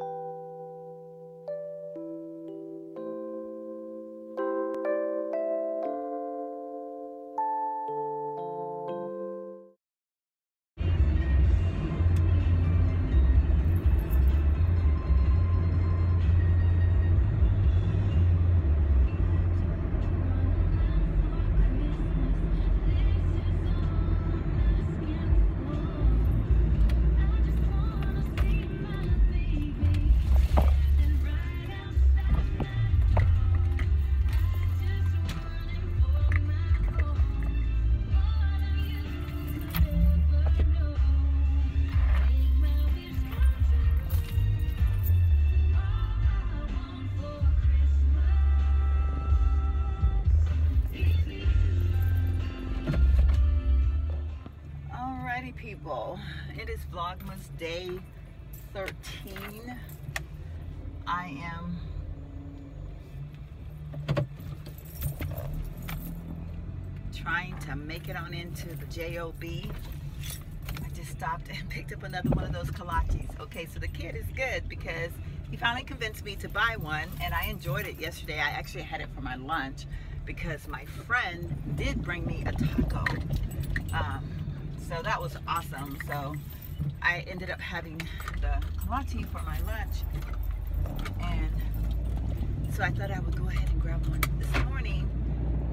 Alrighty people, it is Vlogmas day 13. I am trying to make it on into the JOB. I just stopped and picked up another one of those kolaches. Okay, so the kid is good because he finally convinced me to buy one and I enjoyed it yesterday. I actually had it for my lunch because my friend did bring me a taco. Um, so that was awesome. So I ended up having the kolache for my lunch and so I thought I would go ahead and grab one this morning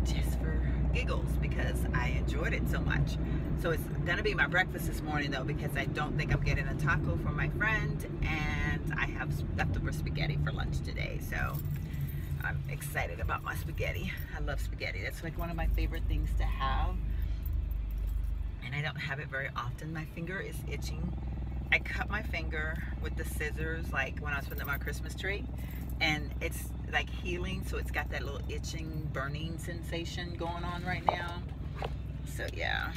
just for giggles because I enjoyed it so much. So it's gonna be my breakfast this morning though because I don't think I'm getting a taco for my friend and I have leftover spaghetti for lunch today. So I'm excited about my spaghetti. I love spaghetti. That's like one of my favorite things to have. And I don't have it very often. My finger is itching. I cut my finger with the scissors like when I was putting up my Christmas tree and it's like healing so it's got that little itching burning sensation going on right now. So yeah.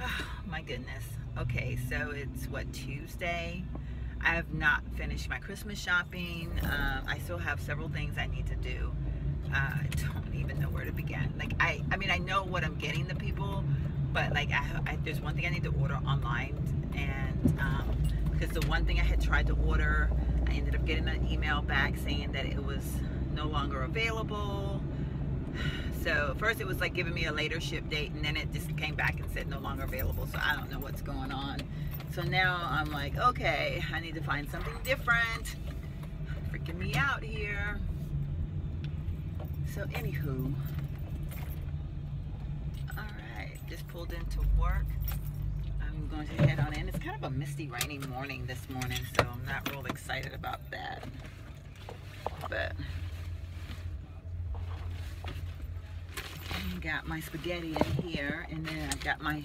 Oh, my goodness. Okay so it's what Tuesday? I have not finished my Christmas shopping. Um, I still have several things I need to do I don't even know where to begin like I I mean I know what I'm getting the people but like I, I there's one thing I need to order online and um, because the one thing I had tried to order I ended up getting an email back saying that it was no longer available. So first it was like giving me a later ship date and then it just came back and said no longer available. So I don't know what's going on. So now I'm like, okay, I need to find something different. Freaking me out here. So anywho, all right, just pulled into work. I'm going to head on in. It's kind of a misty, rainy morning this morning, so I'm not real excited about that. But I got my spaghetti in here, and then I've got my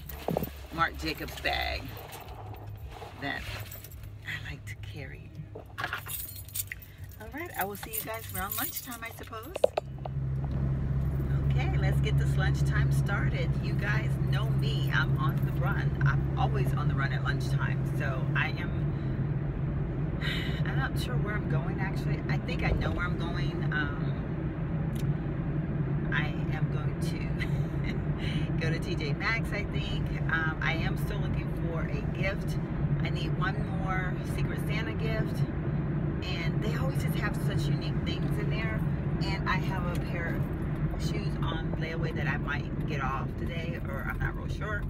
Marc Jacobs bag that I like to carry. All right, I will see you guys around lunchtime, I suppose. Let's get this lunchtime started. You guys know me. I'm on the run. I'm always on the run at lunchtime. So I am, I'm not sure where I'm going actually. I think I know where I'm going. Um, I am going to go to TJ Maxx, I think. Um, I am still looking for a gift. I need one more Secret Santa gift. And they always just have such unique things in there. And I have a pair shoes on layaway that I might get off today or I'm not real sure.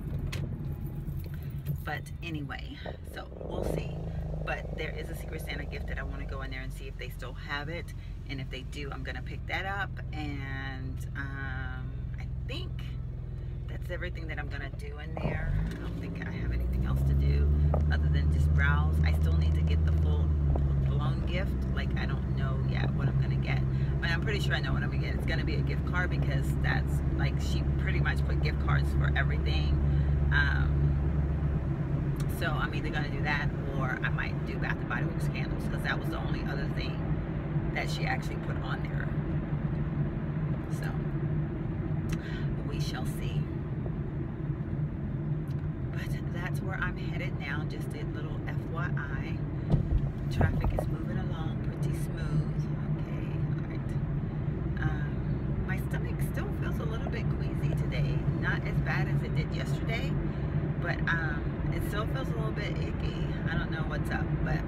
But anyway so we'll see. But there is a Secret Santa gift that I want to go in there and see if they still have it. And if they do I'm gonna pick that up. And um, I think that's everything that I'm gonna do in there. I don't think I have anything else to do other than just browse. I still need to get the full blown gift like I don't know yet what I'm gonna get. But I'm pretty sure I know what I'm gonna get. It's gonna be a gift card because that's like she pretty much put gift cards for everything. Um, so I'm either gonna do that or I might do Bath and Body Works candles because that was the only other thing that she actually put on there. So we shall see. But that's where I'm headed now just a little FYI traffic is moving along pretty smooth. Okay, all right. Um, my stomach still feels a little bit queasy today. Not as bad as it did yesterday, but um, it still feels a little bit icky. I don't know what's up, but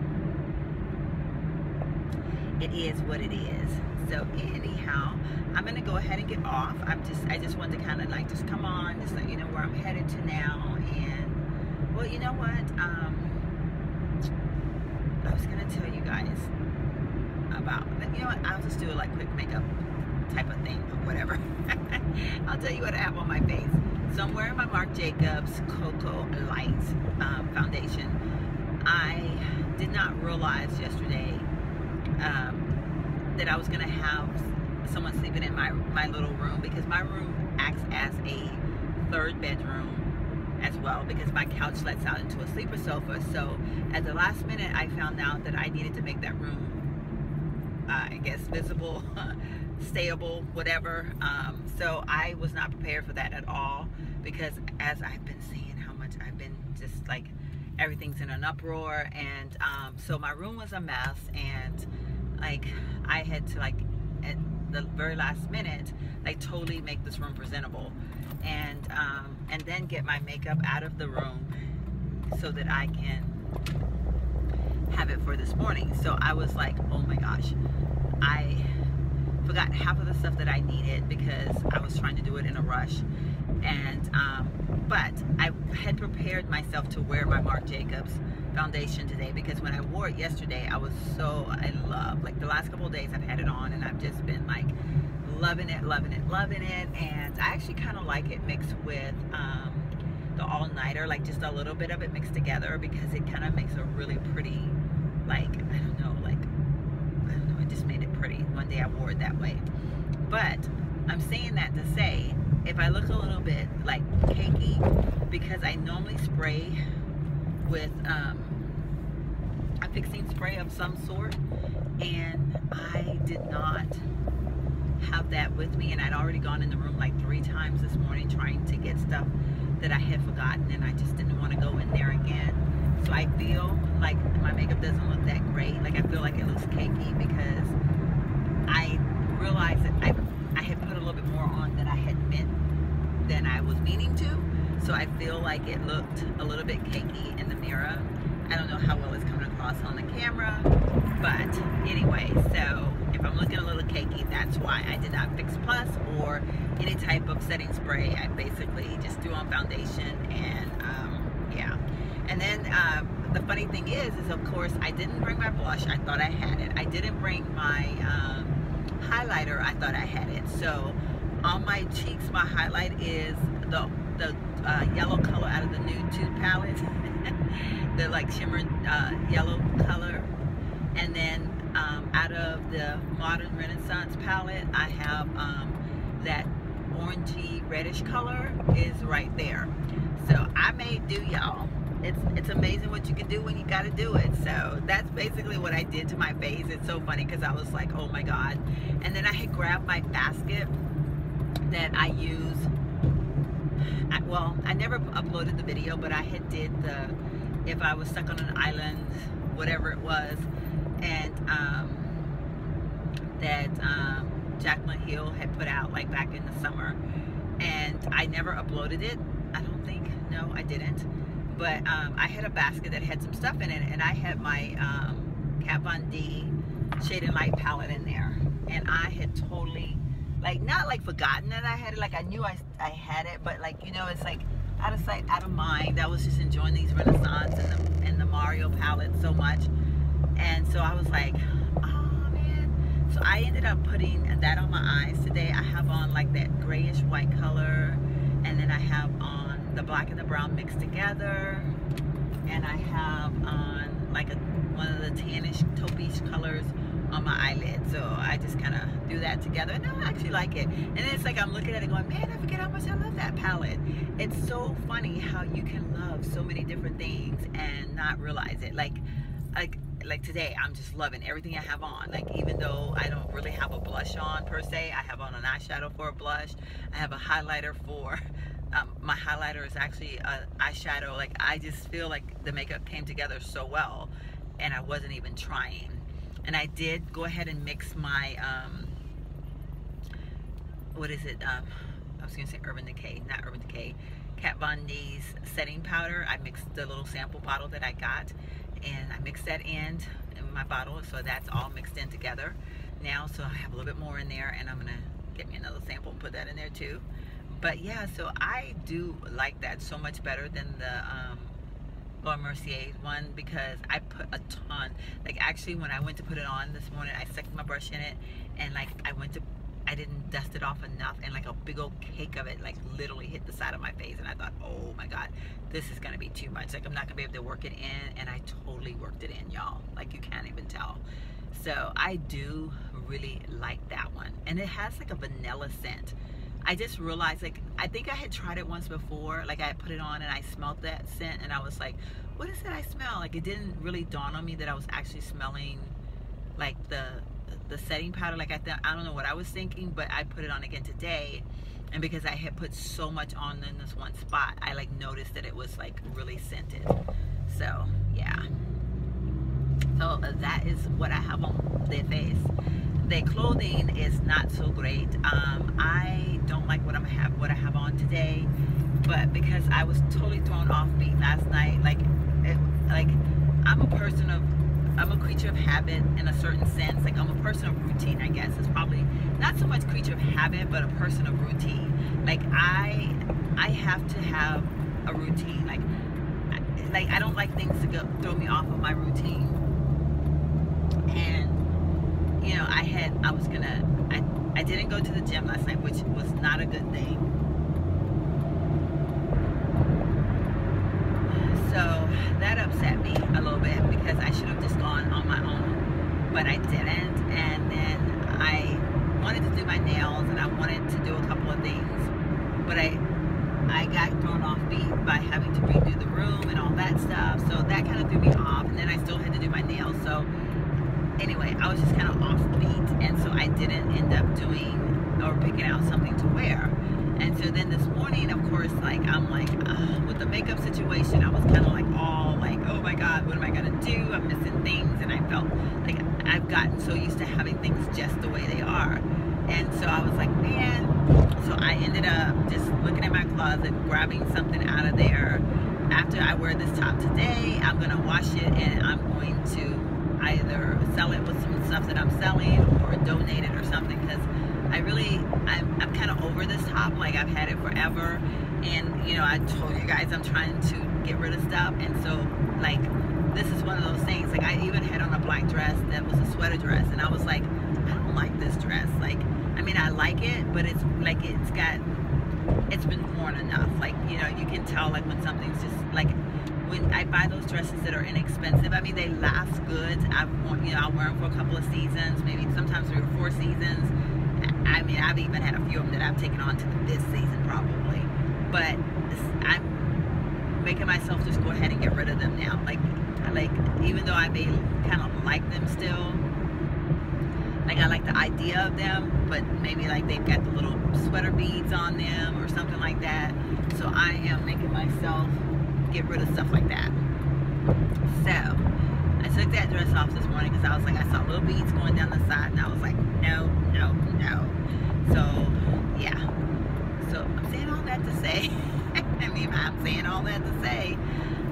it is what it is. So anyhow, I'm gonna go ahead and get off. I'm just I just wanted to kind of like just come on, just let you know where I'm headed to now. And well, you know what? Um, I was gonna tell you guys about you know what? I'll just do a like quick makeup type of thing or whatever. I'll tell you what I have on my face. So I'm wearing my Marc Jacobs Cocoa Light um, foundation. I did not realize yesterday um, that I was gonna have someone sleeping in my, my little room because my room acts as a third bedroom as well because my couch lets out into a sleeper sofa. So at the last minute, I found out that I needed to make that room, uh, I guess, visible, stable, whatever. Um, so I was not prepared for that at all because as I've been seeing how much I've been just like everything's in an uproar and um, so my room was a mess and like I had to like at the very last minute like totally make this room presentable. And um, and then get my makeup out of the room so that I can have it for this morning. So I was like oh my gosh. I forgot half of the stuff that I needed because I was trying to do it in a rush. And um, but I had prepared myself to wear my Marc Jacobs foundation today because when I wore it yesterday I was so in love. Like the last couple days I've had it on and I've just been like loving it loving it loving it. And I actually kind of like it mixed with um, the all-nighter like just a little bit of it mixed together because it kind of makes a really pretty like I don't know like I don't know it just made it pretty one day I wore it that way. But I'm saying that to say if I look a little bit like cakey because I normally spray with um, a fixing spray of some sort and I did not have that with me and I'd already gone in the room like three times this morning trying to get stuff that I had forgotten and I just didn't want to go in there again so I feel like my makeup doesn't look that great like I feel like it looks cakey because I realized that I I had put a little bit more on than I had meant than I was meaning to. So I feel like it looked a little bit cakey in the mirror. I don't know how well it's coming across on the camera, but anyway, so if I'm looking a little cakey, that's why I did not fix plus or any type of setting spray. I basically just threw on foundation and um, yeah. And then uh, the funny thing is, is of course I didn't bring my blush. I thought I had it. I didn't bring my um, highlighter, I thought I had it. So on my cheeks, my highlight is the the uh, yellow color out of the Nude Tude palette. the like shimmer uh, yellow color. And then um, out of the Modern Renaissance palette, I have um, that orangey reddish color is right there. So I may do y'all it's it's amazing what you can do when you got to do it. So that's basically what I did to my face. It's so funny because I was like, oh my god. And then I had grabbed my basket that I use. Well, I never uploaded the video, but I had did the if I was stuck on an island, whatever it was, and um, that um, Jaclyn Hill had put out like back in the summer, and I never uploaded it. I don't think. No, I didn't but um, I had a basket that had some stuff in it and I had my um, Kat Von D Shade and Light palette in there and I had totally like not like forgotten that I had it like I knew I, I had it but like you know it's like out of sight out of mind. I was just enjoying these Renaissance and the, and the Mario palette so much. And so I was like oh man. So I ended up putting that on my eyes. Today I have on like that grayish white color and then I have on the black and the brown mixed together. And I have on like a, one of the tannish taupeish colors on my eyelid. So I just kind of do that together. And I actually like it. And it's like I'm looking at it going, man, I forget how much I love that palette. It's so funny how you can love so many different things and not realize it. Like, like like today I'm just loving everything I have on like even though I don't really have a blush on per se I have on an eyeshadow for a blush I have a highlighter for um, my highlighter is actually an eyeshadow. Like I just feel like the makeup came together so well and I wasn't even trying. And I did go ahead and mix my, um, what is it? Um, I was gonna say Urban Decay, not Urban Decay. Kat Von D's setting powder. I mixed the little sample bottle that I got and I mixed that in in my bottle so that's all mixed in together now so I have a little bit more in there and I'm gonna get me another sample and put that in there too but yeah so I do like that so much better than the um, Laura Mercier one because I put a ton like actually when I went to put it on this morning I stuck my brush in it and like I went to I didn't dust it off enough and like a big old cake of it like literally hit the side of my face and I thought oh my god this is gonna be too much. Like I'm not gonna be able to work it in and I totally worked it in y'all. Like you can't even tell. So I do really like that one and it has like a vanilla scent I just realized like I think I had tried it once before like I put it on and I smelled that scent and I was like what is it I smell? Like it didn't really dawn on me that I was actually smelling like the the setting powder. Like I thought I don't know what I was thinking but I put it on again today. And because I had put so much on in this one spot I like noticed that it was like really scented. So yeah. So uh, that is what I have on their face their clothing is not so great um, I don't like what I'm have what I have on today but because I was totally thrown off beat last night like it, like I'm a person of I'm a creature of habit in a certain sense. Like I'm a person of routine, I guess. It's probably not so much creature of habit, but a person of routine. Like I, I have to have a routine. Like, like I don't like things to go throw me off of my routine. And you know, I had, I was gonna, I, I didn't go to the gym last night, which was not a good thing. So that upset me a little bit because I should have just gone on my own, but I didn't. And then I wanted to do my nails and I wanted to do a couple of things, but I I got thrown off beat by having to redo the room and all that stuff. So that kind of threw me off. And then I still had to do my nails. So anyway, I was just kind of off beat. And so I didn't end up doing or picking out something to wear. And so then this morning, of course, like I'm like uh, with the makeup situation, I was kind of like all like, oh my God, what am I gonna do? I'm missing things, and I felt like I've gotten so used to having things just the way they are. And so I was like, man. So I ended up just looking at my closet, grabbing something out of there. After I wear this top today, I'm gonna wash it and I'm going to either sell it with some stuff that I'm selling or donate it or something because I really, I'm, I'm kind of over this top. Like I've had it forever. And, you know, I told you guys I'm trying to get rid of stuff. And so, like, this is one of those things. Like, I even had on a black dress that was a sweater dress. And I was like, I don't like this dress. Like, I mean, I like it, but it's like, it's got, it's been worn enough. Like, you know, you can tell, like, when something's just, like, when I buy those dresses that are inexpensive, I mean, they last good. I've worn, you know, I'll wear them for a couple of seasons, maybe sometimes three or four seasons I mean, I've even had a few of them that I've taken on to this season probably. But I'm making myself just go ahead and get rid of them now. Like, like even though I may kind of like them still, like I like the idea of them, but maybe like they've got the little sweater beads on them or something like that. So I am making myself get rid of stuff like that. So I took that dress off this morning because I was like, I saw little beads going down the side and I was like, no, no, no. So, yeah. So I'm saying all that to say, I mean, I'm saying all that to say,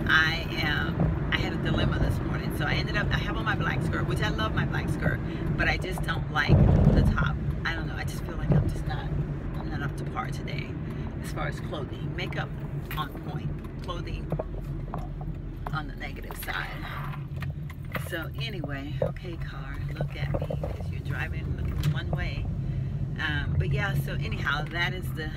I am, I had a dilemma this morning. So I ended up, I have on my black skirt, which I love my black skirt, but I just don't like the top. I don't know, I just feel like I'm just not, I'm not up to par today as far as clothing. Makeup on point, clothing on the negative side. So anyway, okay car, look at me because you're driving one way. Um, but yeah, so anyhow, that is the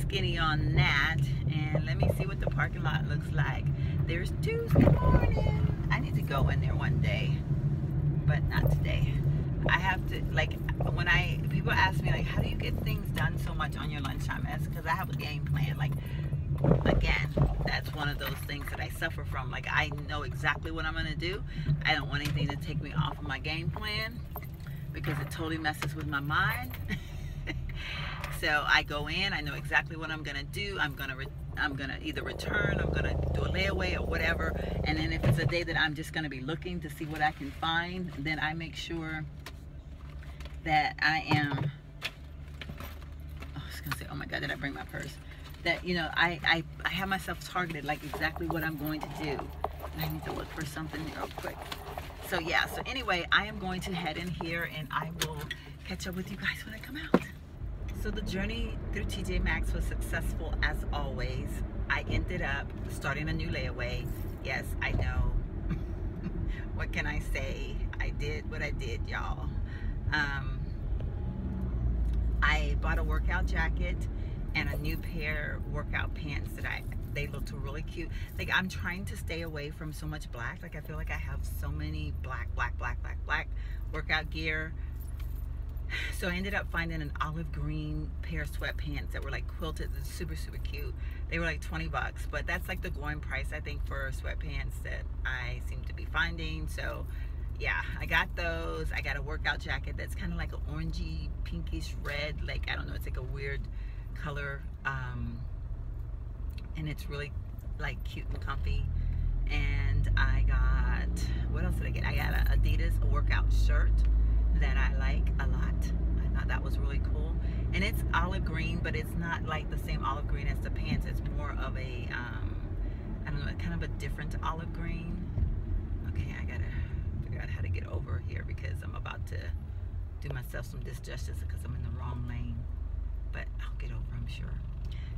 skinny on that. And let me see what the parking lot looks like. There's Tuesday morning. I need to go in there one day, but not today. I have to, like, when I, people ask me, like, how do you get things done so much on your lunchtime? That's because I have a game plan. Like, again, that's one of those things that I suffer from. Like, I know exactly what I'm going to do. I don't want anything to take me off of my game plan because it totally messes with my mind. so I go in, I know exactly what I'm going to do. I'm going to I'm going to either return, I'm going to do a layaway or whatever. And then if it's a day that I'm just going to be looking to see what I can find, then I make sure that I am, oh, I was going to say, oh my God, did I bring my purse? That you know I, I I have myself targeted like exactly what I'm going to do. And I need to look for something real quick. So yeah so anyway I am going to head in here and I will catch up with you guys when I come out. So the journey through TJ Maxx was successful as always. I ended up starting a new layaway. Yes I know. What can I say? I did what I did y'all. Um, I bought a workout jacket and a new pair workout pants that I they looked really cute. Like I'm trying to stay away from so much black. Like I feel like I have so many black black black black black workout gear. So I ended up finding an olive green pair of sweatpants that were like quilted and super super cute. They were like 20 bucks but that's like the going price I think for sweatpants that I seem to be finding. So yeah I got those. I got a workout jacket that's kind of like an orangey pinkish red like I don't know it's like a weird color um, and it's really like cute and comfy. And I got what else did I get? I got a Adidas workout shirt that I like a lot. I thought that was really cool. And it's olive green but it's not like the same olive green as the pants. It's more of a um, I don't know kind of a different olive green. Okay I gotta figure out how to get over here because I'm about to do myself some disjustice because I'm in the wrong lane but I'll get over, I'm sure.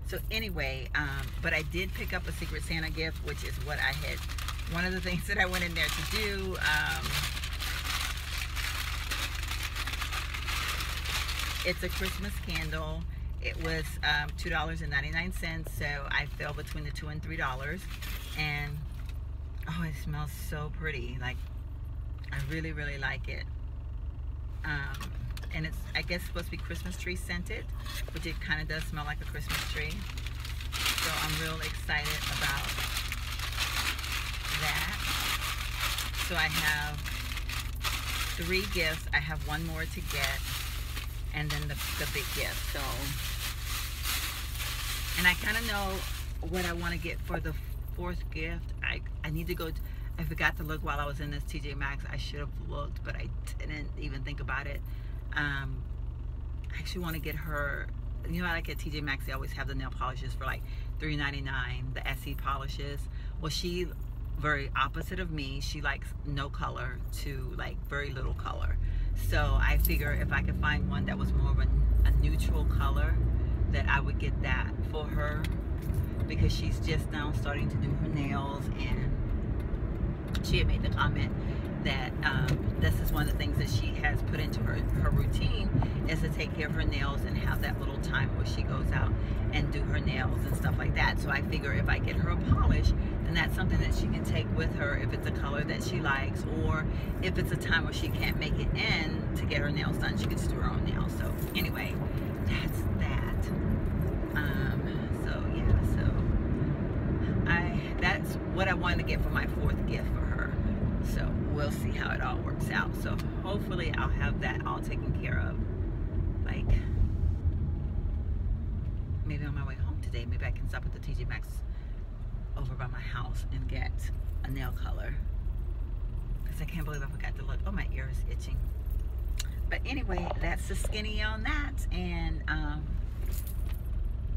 So anyway, um, but I did pick up a Secret Santa gift, which is what I had, one of the things that I went in there to do. Um, it's a Christmas candle. It was um, $2.99, so I fell between the two and three dollars. And oh, it smells so pretty. Like, I really, really like it. Um, and it's I guess supposed to be Christmas tree scented, which it kind of does smell like a Christmas tree. So I'm real excited about that. So I have three gifts. I have one more to get, and then the, the big gift. So, and I kind of know what I want to get for the fourth gift. I I need to go. I forgot to look while I was in this TJ Maxx. I should have looked, but I didn't even think about it. Um, I actually want to get her, you know, like at TJ Maxx, they always have the nail polishes for like $3.99, the SE polishes. Well, she, very opposite of me, she likes no color to like very little color. So I figure if I could find one that was more of a, a neutral color, that I would get that for her because she's just now starting to do her nails and she had made the comment that um, this is one of the things that she has put into her, her routine is to take care of her nails and have that little time where she goes out and do her nails and stuff like that. So I figure if I get her a polish, then that's something that she can take with her if it's a color that she likes or if it's a time where she can't make it in to get her nails done, she can do her own nails. So anyway, that's that. Um, so yeah, so I that's what I wanted to get for my fourth gift for her. So we'll see how out. So hopefully I'll have that all taken care of. Like, maybe on my way home today, maybe I can stop at the TJ Maxx over by my house and get a nail color. Because I can't believe I forgot to look. Oh, my ear is itching. But anyway, that's the skinny on that. And, um,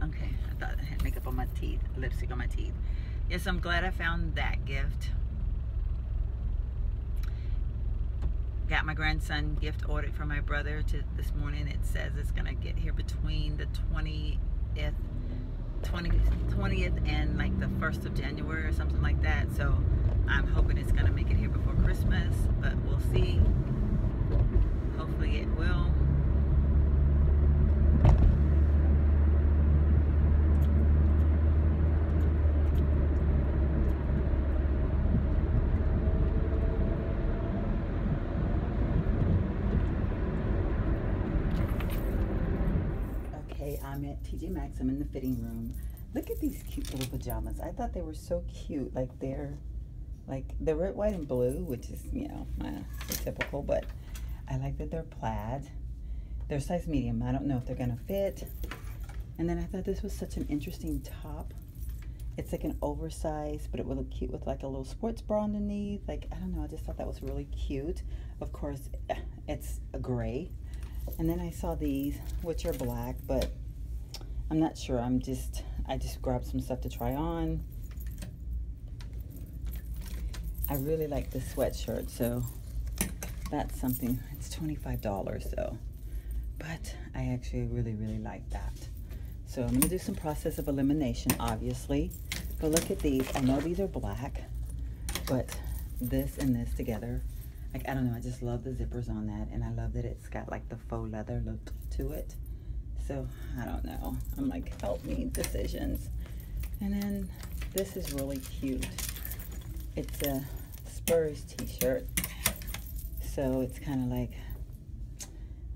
okay, I thought I had makeup on my teeth, lipstick on my teeth. Yes, I'm glad I found that gift. Got my grandson gift ordered for my brother to this morning. It says it's gonna get here between the 20th, 20, 20th and like the 1st of January or something like that. So I'm hoping it's gonna make it here before Christmas, but we'll see. Hopefully it will. I'm at TJ Maxx. I'm in the fitting room. Look at these cute little pajamas. I thought they were so cute. Like they're like they're red, white, and blue, which is, you know, typical, but I like that they're plaid. They're size medium. I don't know if they're gonna fit. And then I thought this was such an interesting top. It's like an oversized, but it would look cute with like a little sports bra underneath. Like, I don't know, I just thought that was really cute. Of course, eh, it's a gray. And then I saw these, which are black, but I'm not sure. I'm just, I just grabbed some stuff to try on. I really like this sweatshirt, so that's something. It's $25 though, but I actually really, really like that. So I'm gonna do some process of elimination, obviously. But look at these. I know these are black, but this and this together, like I don't know, I just love the zippers on that, and I love that it's got like the faux leather look to it. So I don't know. I'm like, help me decisions. And then this is really cute. It's a Spurs t-shirt. So it's kind of like,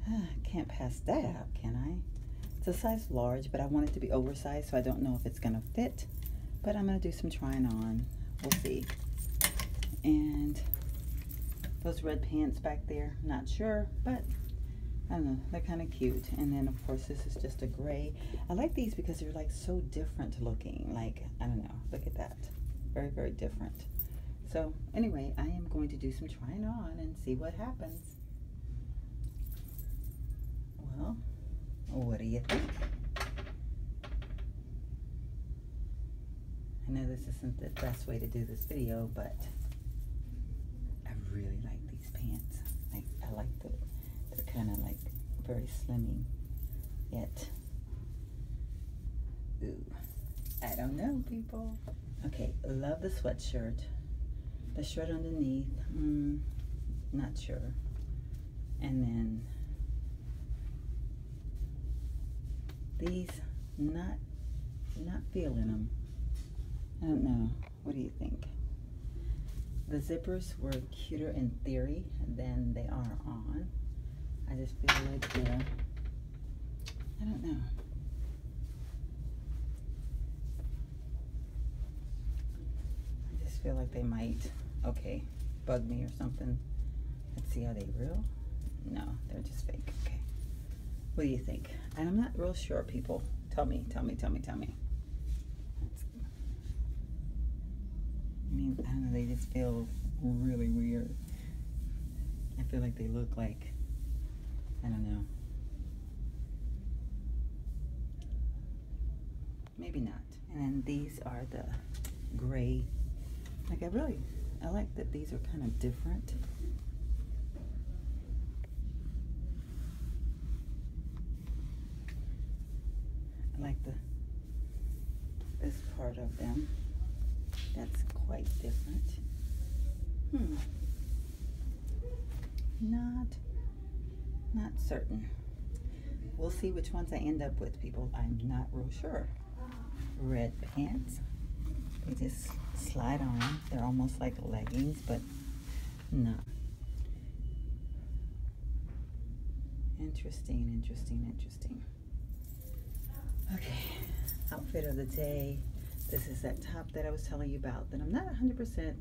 uh, can't pass that up, can I? It's a size large, but I want it to be oversized, so I don't know if it's gonna fit. But I'm gonna do some trying on. We'll see. And those red pants back there, not sure, but I don't know, they're kind of cute. And then of course this is just a gray. I like these because they're like so different looking. Like, I don't know, look at that. Very, very different. So anyway, I am going to do some trying on and see what happens. Well, what do you think? I know this isn't the best way to do this video, but I really like these pants. Like, I like the, they're kind of like very slimming, yet, ooh, I don't know, people. Okay, love the sweatshirt. The shirt underneath, mm, not sure. And then these, not, not feeling them. I don't know. What do you think? The zippers were cuter in theory than they are on. I just feel like they're, I don't know. I just feel like they might, okay, bug me or something. Let's see, are they real? No, they're just fake, okay. What do you think? And I'm not real sure, people. Tell me, tell me, tell me, tell me. I mean, I don't know, they just feel really weird. I feel like they look like, I don't know. Maybe not. And then these are the gray. Like I really, I like that these are kind of different. I like the, this part of them. That's quite different. Hmm. Not, not certain. We'll see which ones I end up with, people. I'm not real sure. Red pants. They just slide on. They're almost like leggings, but no. Interesting, interesting, interesting. Okay, outfit of the day. This is that top that I was telling you about that I'm not 100%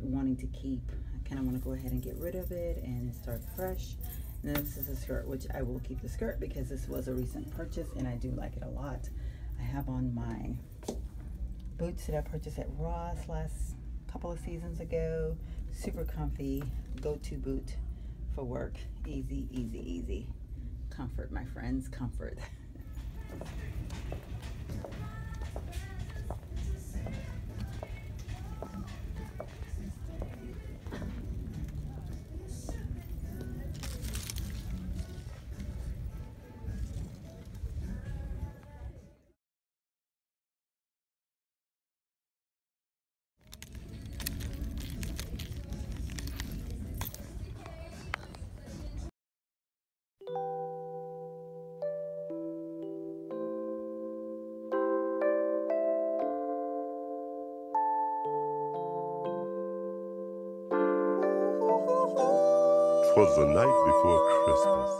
wanting to keep. I kind of want to go ahead and get rid of it and start fresh. And this is a skirt, which I will keep the skirt because this was a recent purchase and I do like it a lot. I have on my boots that I purchased at Ross last couple of seasons ago. Super comfy, go-to boot for work. Easy, easy, easy. Comfort, my friends, comfort. the night before Christmas.